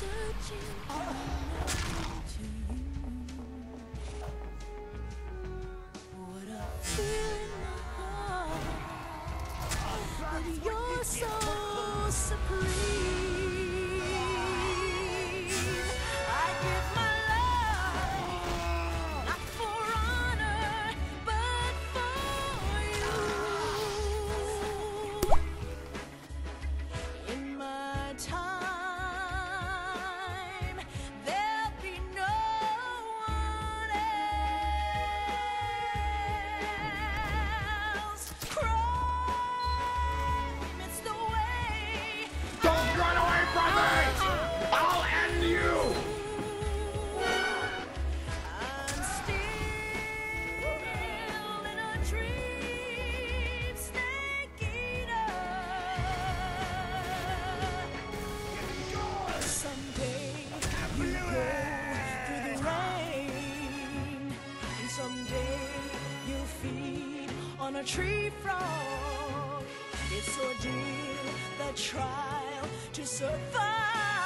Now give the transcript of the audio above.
searching. someday you'll feed on a tree frog. It's ordeal, the trial to survive.